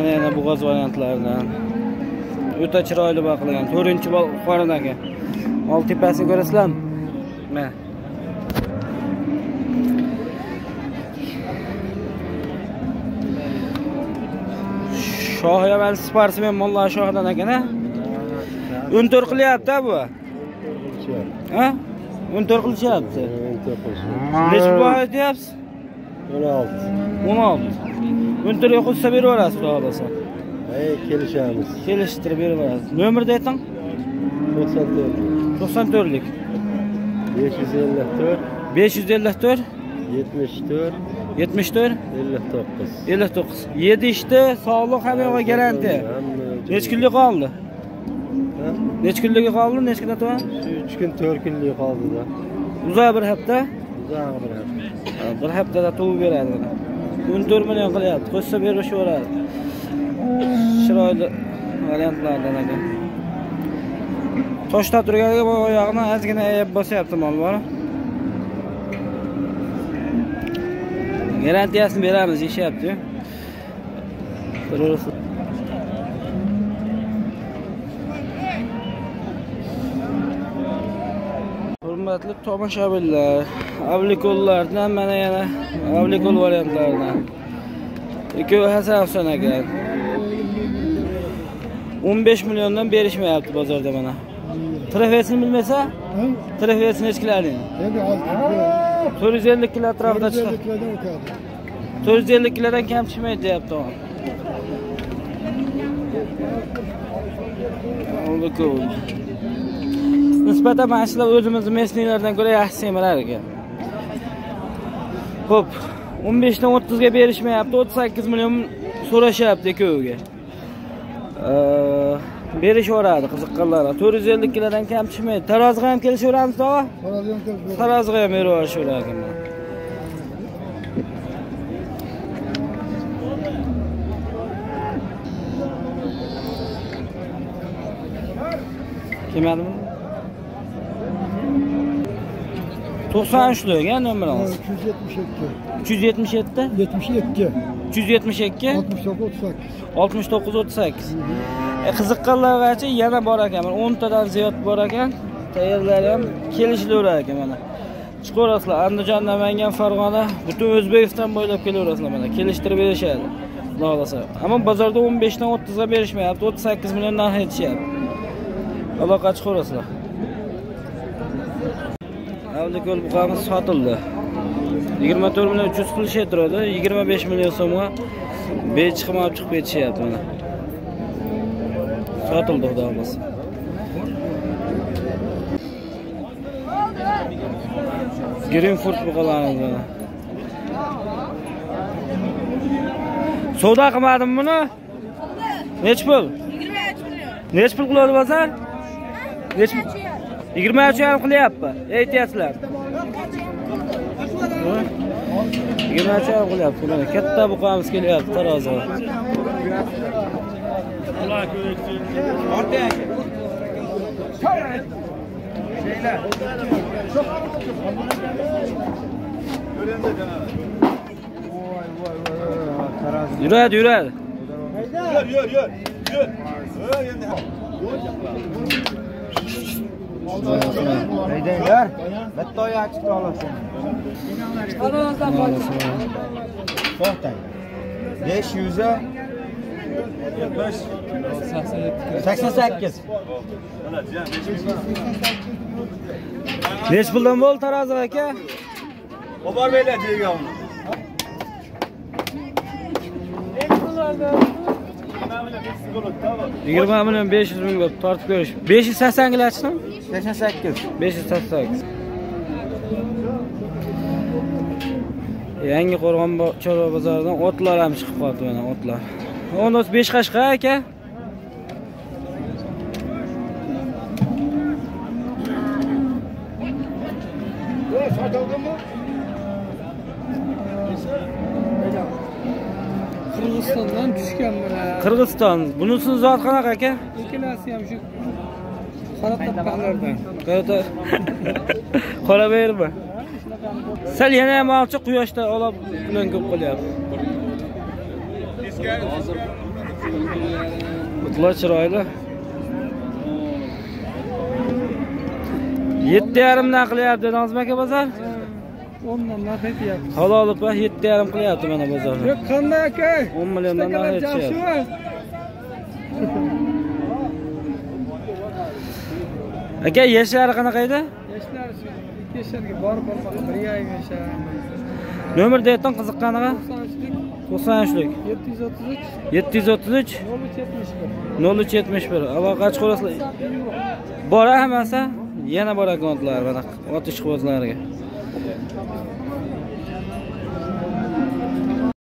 mana yana bo'g'oz variantlaridan. O'ta chiroyli baqlagan to'rtinchi bol qorinagi old tepasini ko'rasizlarmi? Mana shohi avval sparsmen mulla shohidan ekana? O'n to'rt qilyapti. Bu o'n to'rt qilishyapti. Nechi bor deyapsiz? 16. 16. Günter yo'qilsa berib yuborasiz xudo xohlasa. Hey, kelishamiz. Kelishtirib berib yuborasiz. Nomerni ayting. 94. 94 lik. 554 554 74 74 59 59. 7 ishda sog'liq hammaga garantiya. Necha kunlik qoldi? Necha kunligi qoldi? Necha kun aytaman? 3 kun, 4 kunlik qoldi-da. Uzoq bir hafta. Bir haftada tug'ib beradi. Mana o'n to'rt million qilyapti qo'shsa berishaveradi. Chiroyli variantlardan ekan toshda turganiga bu oyog'ini ozgina ayab bosyapti mol bor garantiyasini beramiz deyishyaptiyu qimmatli tomoshabinlar avlikollardan mana yana avlikol variantlaridan ikkovi hasan afson aka o'n besh milliondan berishmayapti bozorda mana trafesini bilmaysa trafesini echkilarning to'rt yuz ellik kilo atrofida chiqadi to'rt yuz ellik kilodan kam tushmaydi deyapti avlikol nisbatan mana shular o'zimizni местныйlardan ko'ra yaxshi semirar ekan. Ho'p 15 dan 30 ga berishmayapti 38 million so'rashyapti ikkoviga. Berishaveradi qiziqqanlar 450 kilodan kam chiqmaydi. Taroziga ham kelishaveramiz tog'a? Taroziga ham berib yuborishaverar ekanman kelmadimi to'qson uchlik a nomerimiz 272. uch yuz yetmish yetti? 72. uch yuz yetmish ikki? 69 38. oltmish to'qqiz o'ttiz sakkiz. E, qiziqqanlargacha yana bor ekan. Mana o'ntadan ziyod bor ekan. Tayyorlari ham kelishilaverar ekan mana. Chiqaverasizlar andijon namangan farg'ona butun o'zbekiston bo'ylab kelaverasizlar mana. Kelishtirib berishadi. Xudo xohlasa ammo bozorda o'n beshdan o'ttizga berishmayapti. o'ttiz sakkiz million narx aytishyapti aloqa chiqaverasizlar avlikol buqamiz sotildi. Yigirma to'rt million uch yuz qilish turadi yigirma besh million so'mga bechiqib olib chiqib ketishyapti mana. Sotildi xudo xohlasa. Greenfurt buqalarimiz mana. Savdo qilmadimmi buni? Nechi pul? Nechi pul qiladi bozor nechi pul yigirma uch yarim qilyapti. Aytyapsizlar? Yigirma uch yarim qilyapti. Mana katta buqamiz kelyapti taroziga yuradi yuradi haydanglar bitta oyoq chiqib olasan to'xtang besh yuza sakson sakkiz nechi puldan bo'ldi tarozi aka olib bormaylar joyiga uni yigirma million besh yuz mingga tortib ko'rish besh yuz saksonga aytishdimi sakson sakkiz besh yuz sakson sakkiz. Yangi qo'rg'on chorva bozoridan otlar ham chiqib qoldi mana otlar. O'n besh qashqa aka? Qirg'izistondan tushgan mana. qirg'iziston. Bunisini zoti qanaqa aka? Ikkalasi ham shu qora. Qara qora berma sal yana ham olchi quyoshda olib bilan ko'p qolyapti Butlar chiroyli. 7,5dan qilyapti dedingizmi aka bozor? Ondan narx aytyapti. Halol upa 7,5 qilyapti mana bozorda. Yo'q, qanday aka? 10 milliondan narx Aka yashlari qanaqa edi? Yoshlar shu ikki yasharga borib bo'lmadi. Bir yarim yashar. Nomer deyotgan qiziqqaniga 93lik 93lik 733 733 0371. 0371 aloqa chiqarasizlar. Bora hammasi yana bor akkauntlar mana ot ishqibozlariga.